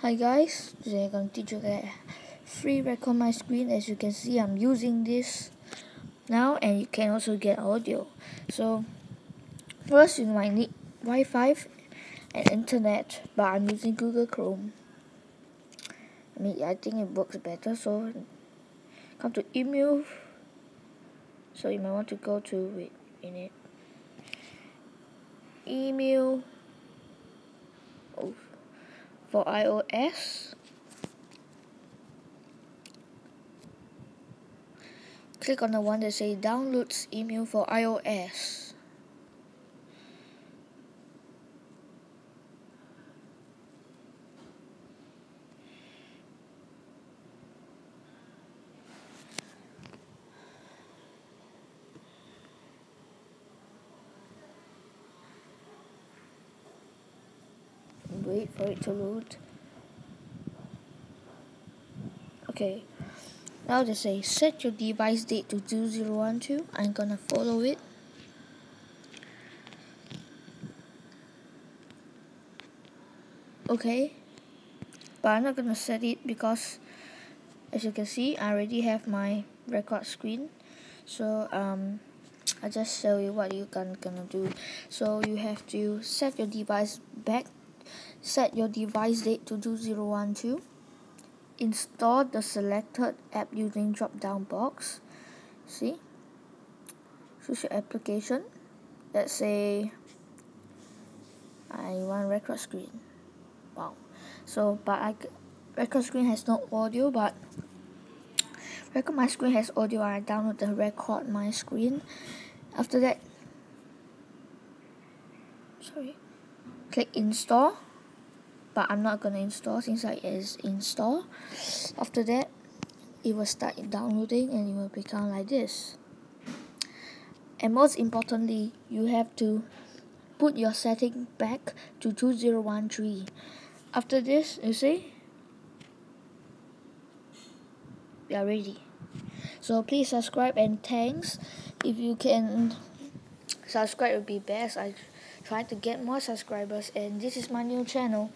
Hi guys, today I'm going to teach you that free record my screen. As you can see I'm using this now and you can also get audio. So first you might need Wi-Fi and internet but I'm using Google Chrome. I mean I think it works better so come to email. So you might want to go to wait in it. Email. Oh for iOS. Click on the one that says downloads Emu4iOS. Wait for it to load. Okay. Now they say set your device date to 2012 I'm gonna follow it. Okay. But I'm not gonna set it because as you can see I already have my record screen. So um I just show you what you can gonna do. So you have to set your device back Set your device date to 2012. Install the selected app using drop-down box. See? Choose your application. Let's say I want record screen. Wow. So, but I record screen has no audio, but record my screen has audio. I download the record my screen. After that, sorry, click install but I'm not gonna install since I is install. After that it will start downloading and it will become like this. And most importantly you have to put your setting back to 2013 after this you see we are ready. So please subscribe and thanks. If you can subscribe would be best. I try to get more subscribers and this is my new channel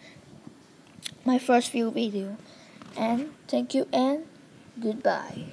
my first few video. And thank you and goodbye